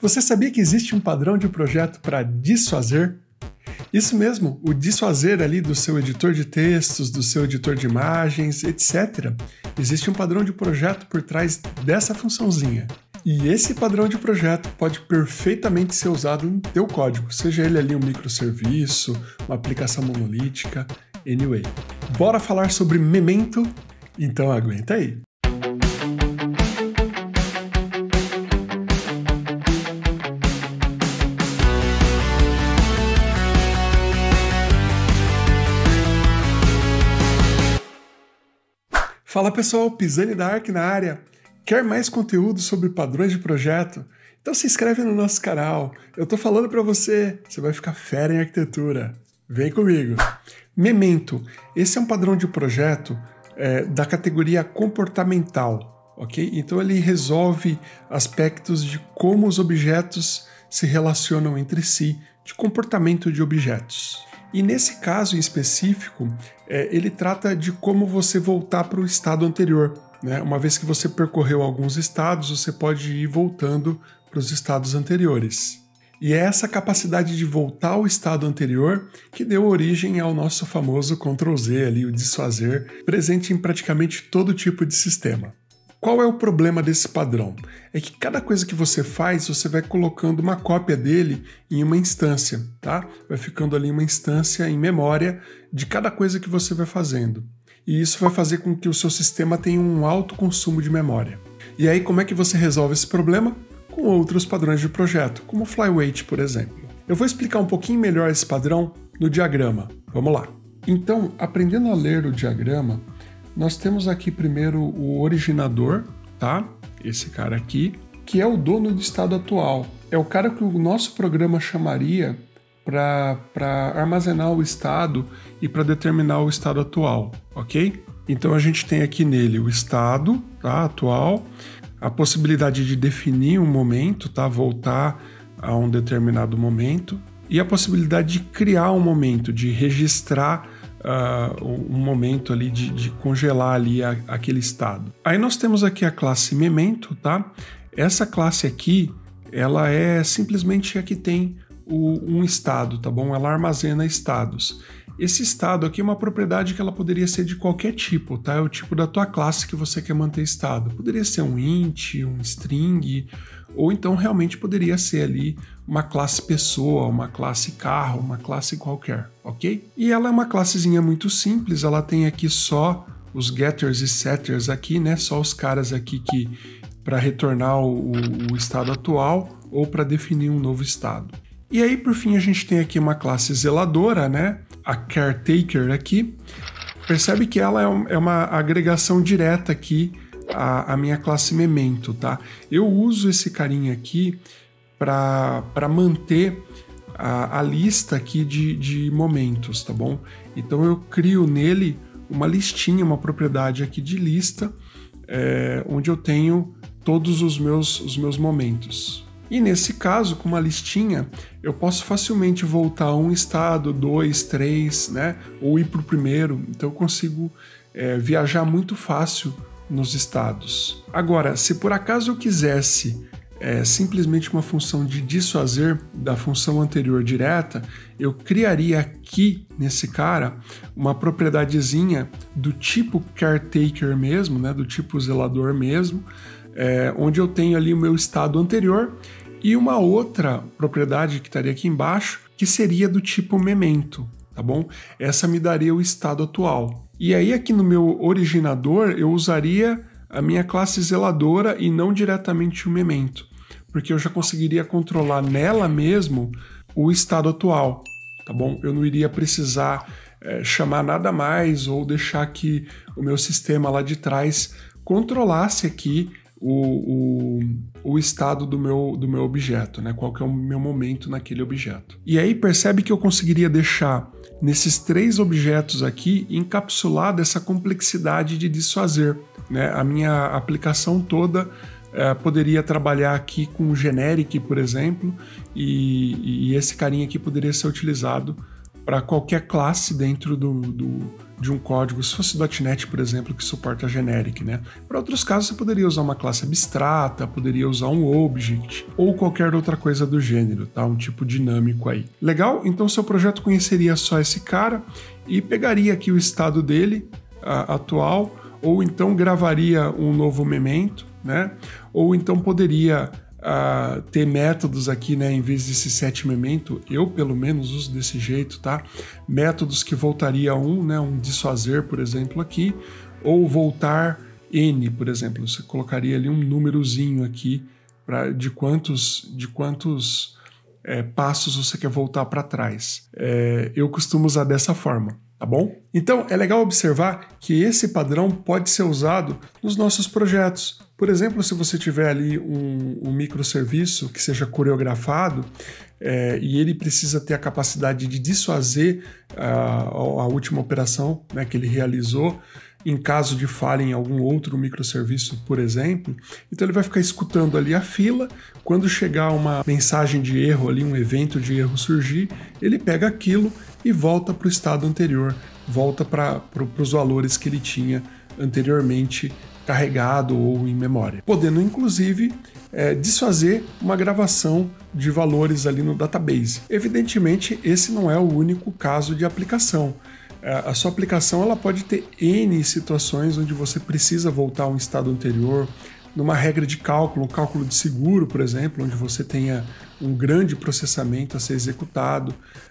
Você sabia que existe um padrão de projeto para desfazer? Isso mesmo, o desfazer ali do seu editor de textos, do seu editor de imagens, etc. Existe um padrão de projeto por trás dessa funçãozinha. E esse padrão de projeto pode perfeitamente ser usado no teu código, seja ele ali um microserviço, uma aplicação monolítica, anyway. Bora falar sobre Memento? Então aguenta aí. Fala pessoal, Pisani Dark na área. Quer mais conteúdo sobre padrões de projeto? Então se inscreve no nosso canal. Eu tô falando para você, você vai ficar fera em arquitetura. Vem comigo. Memento. Esse é um padrão de projeto é, da categoria comportamental, ok? Então ele resolve aspectos de como os objetos se relacionam entre si, de comportamento de objetos. E nesse caso em específico, é, ele trata de como você voltar para o estado anterior. Né? Uma vez que você percorreu alguns estados, você pode ir voltando para os estados anteriores. E é essa capacidade de voltar ao estado anterior que deu origem ao nosso famoso Ctrl Z ali, o desfazer, presente em praticamente todo tipo de sistema. Qual é o problema desse padrão? É que cada coisa que você faz, você vai colocando uma cópia dele em uma instância, tá? Vai ficando ali uma instância em memória de cada coisa que você vai fazendo. E isso vai fazer com que o seu sistema tenha um alto consumo de memória. E aí, como é que você resolve esse problema? Com outros padrões de projeto, como o Flyweight, por exemplo. Eu vou explicar um pouquinho melhor esse padrão no diagrama. Vamos lá. Então, aprendendo a ler o diagrama, nós temos aqui primeiro o originador, tá? Esse cara aqui, que é o dono do estado atual. É o cara que o nosso programa chamaria para armazenar o estado e para determinar o estado atual, ok? Então a gente tem aqui nele o estado tá, atual, a possibilidade de definir um momento, tá? Voltar a um determinado momento, e a possibilidade de criar um momento, de registrar uh, um momento ali de, de congelar ali a, aquele estado. Aí nós temos aqui a classe memento, tá? Essa classe aqui, ela é simplesmente a que tem o, um estado, tá bom? Ela armazena estados. Esse estado aqui é uma propriedade que ela poderia ser de qualquer tipo, tá? É o tipo da tua classe que você quer manter estado. Poderia ser um int, um string, ou então realmente poderia ser ali uma classe pessoa, uma classe carro, uma classe qualquer, ok? E ela é uma classezinha muito simples, ela tem aqui só os getters e setters aqui, né? Só os caras aqui que para retornar o, o estado atual ou para definir um novo estado. E aí, por fim, a gente tem aqui uma classe zeladora, né? A caretaker aqui, percebe que ela é, é uma agregação direta aqui à, à minha classe memento, tá? Eu uso esse carinha aqui para manter a, a, lista aqui de, de momentos, tá bom? Então eu crio nele uma listinha, uma propriedade aqui de lista, é, onde eu tenho todos os meus, os meus momentos. E nesse caso, com uma listinha, eu posso facilmente voltar a um estado, dois, três, né? Ou ir para o primeiro. Então eu consigo é, viajar muito fácil nos estados. Agora, se por acaso eu quisesse é, simplesmente uma função de desfazer da função anterior direta, eu criaria aqui nesse cara uma propriedadezinha do tipo caretaker mesmo, né, do tipo zelador mesmo, é, onde eu tenho ali o meu estado anterior e uma outra propriedade que estaria aqui embaixo, que seria do tipo memento, tá bom? Essa me daria o estado atual. E aí aqui no meu originador eu usaria a minha classe zeladora e não diretamente o memento, porque eu já conseguiria controlar nela mesmo o estado atual, tá bom? Eu não iria precisar é, chamar nada mais ou deixar que o meu sistema lá de trás controlasse aqui o, o, o, estado do meu, do meu objeto, né? Qual que é o meu momento naquele objeto. E aí percebe que eu conseguiria deixar nesses três objetos aqui encapsulada essa complexidade de desfazer, né? A minha aplicação toda é, poderia trabalhar aqui com o generic, por exemplo, e, e esse carinha aqui poderia ser utilizado para qualquer classe dentro do, do, de um código, se fosse .NET, por exemplo, que suporta generic, né? Para outros casos, você poderia usar uma classe abstrata, poderia usar um object ou qualquer outra coisa do gênero, tá? Um tipo dinâmico aí. Legal? Então, seu projeto conheceria só esse cara e pegaria aqui o estado dele uh, atual, ou então gravaria um novo memento, né? Ou então poderia ter métodos aqui, né, em vez desse set memento, eu pelo menos uso desse jeito, tá? Métodos que voltaria um, né, um desfazer, por exemplo, aqui, ou voltar n, por exemplo, você colocaria ali um númerozinho aqui para de quantos de quantos é, passos você quer voltar para trás. É, eu costumo usar dessa forma tá bom? Então é legal observar que esse padrão pode ser usado nos nossos projetos. Por exemplo, se você tiver ali um, um microserviço que seja coreografado é, e ele precisa ter a capacidade de desfazer a, a última operação né, que ele realizou, em caso de falha em algum outro microserviço, por exemplo. Então ele vai ficar escutando ali a fila. Quando chegar uma mensagem de erro ali, um evento de erro surgir, ele pega aquilo e volta para o estado anterior, volta para os valores que ele tinha anteriormente carregado ou em memória, podendo inclusive é, desfazer uma gravação de valores ali no database. Evidentemente, esse não é o único caso de aplicação. É, a sua aplicação ela pode ter N situações onde você precisa voltar a um estado anterior, numa regra de cálculo, cálculo de seguro, por exemplo, onde você tenha um grande processamento a ser executado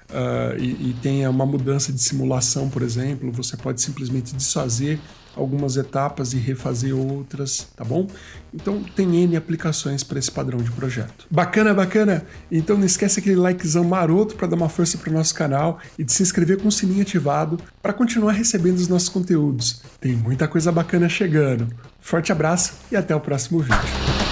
uh, e, e tenha uma mudança de simulação, por exemplo, você pode simplesmente desfazer algumas etapas e refazer outras, tá bom? Então tem N aplicações para esse padrão de projeto. Bacana, bacana? Então não esquece aquele likezão maroto para dar uma força para o nosso canal e de se inscrever com o sininho ativado para continuar recebendo os nossos conteúdos. Tem muita coisa bacana chegando. Forte abraço e até o próximo vídeo.